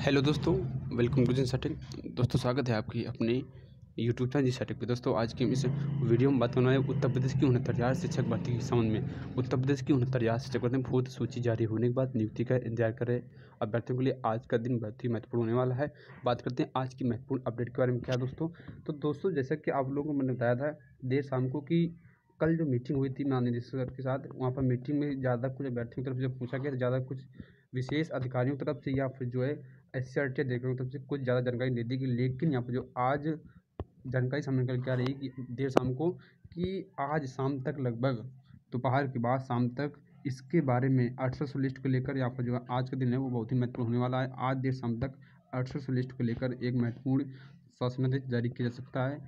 Hello दोस्तों, welcome to Jin setting. दोस्तों, स्वागत है आपकी अपने यूट्यूब चैनल जी सेटिंग पे। दोस्तों, आज की इस वीडियो में बात करना है उत्तर प्रदेश की उनहत्तर हज़ार शिक्षक भर्ती के संबंध में। उत्तर प्रदेश की उनहत्तर हज़ार शिक्षक भर्ती भूत सूची जारी होने के बाद नियुक्ति का इंतज़ार कर रहे अभ्यर्थियों के लिए आज का दिन बहुत ही महत्वपूर्ण होने वाला है। बात करते हैं आज की महत्वपूर्ण अपडेट के बारे में क्या दोस्तों? तो दोस्तों, जैसा कि आप लोगों को मैंने बताया था, देर शाम को कि कल जो मीटिंग हुई थी महानिदेशक के साथ, वहाँ पर मीटिंग में ज़्यादा कुछ अभ्यर्थियों की तरफ़ से पूछा गया ज़्यादा कुछ विशेष अधिकारियों की तरफ़ से या फिर जो है एस आर टी देखने की तरफ़ से कुछ ज़्यादा जानकारी नहीं दी गई, लेकिन यहाँ पर जो आज जानकारी सामने निकल के आ रही कि देर शाम को, कि आज शाम तक लगभग, दोपहर के बाद शाम तक इसके बारे में अड़सठ सौ लिस्ट को लेकर यहाँ पर जो है आज का दिन है वो बहुत ही महत्वपूर्ण होने वाला है। आज देर शाम तक अड़सठ सौ लिस्ट को लेकर एक महत्वपूर्ण शासनादेश जारी किया जा सकता है।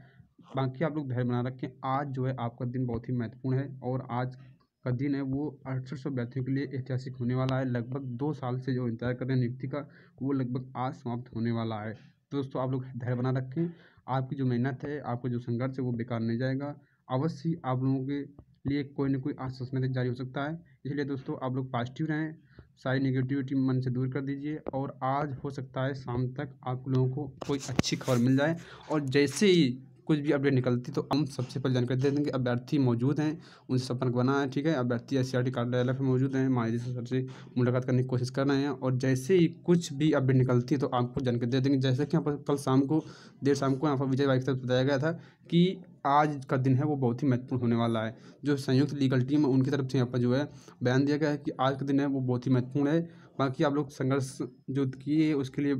बाकी आप लोग धैर्य बना रखें, आज जो है आपका दिन बहुत ही महत्वपूर्ण है और आज का दिन है, वो अड़सठ सौ अभ्यर्थियों के लिए ऐतिहासिक होने वाला है। लगभग दो साल से जो इंतज़ार कर रहे हैं नियुक्ति का, वो लगभग आज समाप्त होने वाला है। तो दोस्तों, आप लोग धैर्य बना रखें। आपकी जो मेहनत है, आपका जो संघर्ष है, वो बेकार नहीं जाएगा। अवश्य ही आप लोगों के लिए कोई ना कोई आश्वासन जारी हो सकता है। इसलिए दोस्तों, आप लोग पॉजिटिव रहें, सारी नेगेटिविटी मन से दूर कर दीजिए और आज हो सकता है शाम तक आप लोगों को कोई अच्छी खबर मिल जाए। और जैसे ही कुछ भी अपडेट निकलती तो हम सबसे पहले जानकारी दे देंगे। अभ्यर्थी मौजूद हैं, उनसे संपर्क बना है, ठीक है? अभ्यर्थी एस सी कार्यालय पर मौजूद हैं महाजी सर से मुलाकात करने की कोशिश कर रहे हैं। और जैसे ही कुछ भी अपडेट निकलती है तो आपको जानकारी दे देंगे। जैसे कि यहाँ पर कल शाम को, देर शाम को यहाँ पर विजय भाई बताया गया था कि आज का दिन है, वो बहुत ही महत्वपूर्ण होने वाला है। जो संयुक्त लीगल टीम है, उनकी तरफ़ से यहाँ पर जो है, बयान दिया गया है कि आज का दिन है, वो बहुत ही महत्वपूर्ण है। बाकी आप लोग संघर्ष जो किए उसके लिए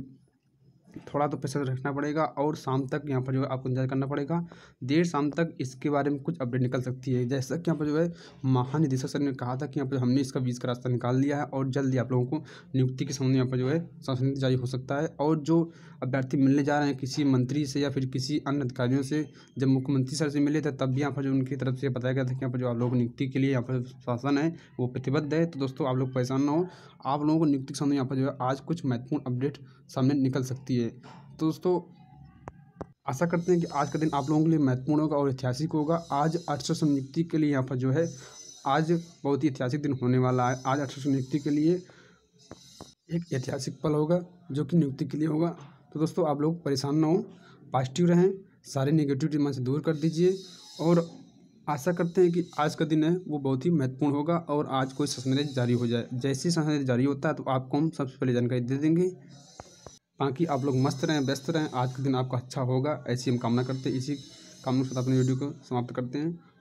थोड़ा तो पैसा रखना पड़ेगा और शाम तक यहाँ पर जो है आपको इंतज़ार करना पड़ेगा। देर शाम तक इसके बारे में कुछ अपडेट निकल सकती है। जैसा कि यहाँ पर जो है महानिदेशक सर ने कहा था कि यहाँ पर हमने इसका बीच का रास्ता निकाल लिया है और जल्दी आप लोगों को नियुक्ति के संबंध यहाँ पर जो है शासन जारी हो सकता है और जो अभ्यर्थी मिलने जा रहे हैं किसी मंत्री से या फिर किसी अन्य अधिकारियों से, जब मुख्यमंत्री सर से मिले थे तब भी यहाँ पर जो उनकी तरफ़ से बताया गया था कि यहाँ पर जो आप लोगों नियुक्ति के लिए यहाँ पर शासन है, वो प्रतिबद्ध है। तो दोस्तों, आप लोग परेशान ना हो। आप लोगों को नियुक्ति के संबंध यहाँ पर जो है आज कुछ महत्वपूर्ण अपडेट सामने निकल सकती है। तो दोस्तों, आशा करते हैं कि आज का दिन आप लोगों के लिए महत्वपूर्ण होगा और ऐतिहासिक होगा। आज अठसठ नियुक्ति के लिए यहाँ पर जो है, आज बहुत ही ऐतिहासिक दिन होने वाला है। आज अठसठ नियुक्ति के लिए एक ऐतिहासिक पल होगा, जो कि नियुक्ति के लिए होगा। तो दोस्तों, आप लोग परेशान ना हो, पॉजिटिव रहें, सारे नेगेटिविटी मन से दूर कर दीजिए और आशा करते हैं कि आज का दिन है, वो बहुत ही महत्वपूर्ण होगा और आज कोई संदेश जारी हो जाए। जैसे ही संदेश जारी होता है तो आपको हम सबसे पहले जानकारी दे देंगे। बाकी आप लोग मस्त रहें, व्यस्त रहें। आज का दिन आपका अच्छा होगा। ऐसी हम कामना करते हैं। इसी कामना के साथ अपने वीडियो को समाप्त करते हैं।